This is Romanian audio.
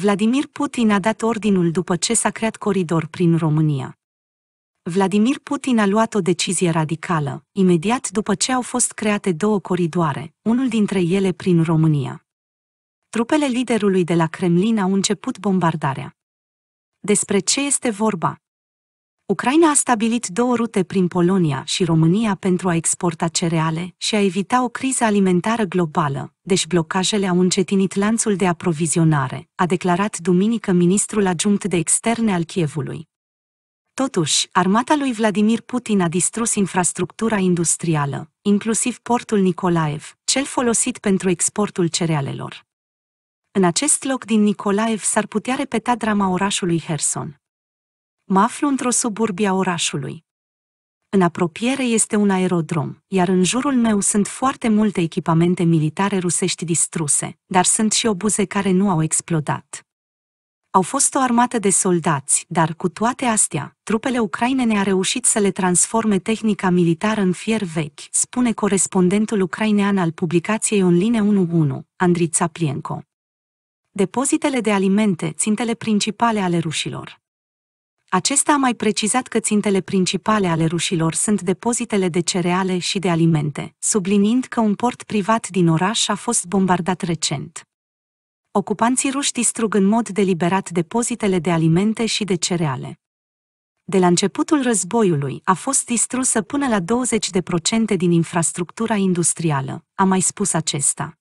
Vladimir Putin a dat ordinul după ce s-a creat coridor prin România. Vladimir Putin a luat o decizie radicală, imediat după ce au fost create două coridoare, unul dintre ele prin România. Trupele liderului de la Kremlin au început bombardarea. Despre ce este vorba? Ucraina a stabilit două rute prin Polonia și România pentru a exporta cereale și a evita o criză alimentară globală, deci blocajele au încetinit lanțul de aprovizionare, a declarat duminică ministrul adjunct de externe al Chievului. Totuși, armata lui Vladimir Putin a distrus infrastructura industrială, inclusiv portul Nicolaev, cel folosit pentru exportul cerealelor. În acest loc din Nicolaev s-ar putea repeta drama orașului Herson. Mă aflu într-o suburbie a orașului. În apropiere este un aerodrom, iar în jurul meu sunt foarte multe echipamente militare rusești distruse, dar sunt și obuze care nu au explodat. Au fost o armată de soldați, dar cu toate astea, trupele ucrainene a reușit să le transforme tehnica militară în fier vechi, spune corespondentul ucrainean al publicației online 11, Andriy Plienko. Depozitele de alimente, țintele principale ale rușilor. Acesta a mai precizat că țintele principale ale rușilor sunt depozitele de cereale și de alimente, subliniind că un port privat din oraș a fost bombardat recent. Ocupanții ruși distrug în mod deliberat depozitele de alimente și de cereale. De la începutul războiului a fost distrusă până la 20% din infrastructura industrială, a mai spus acesta.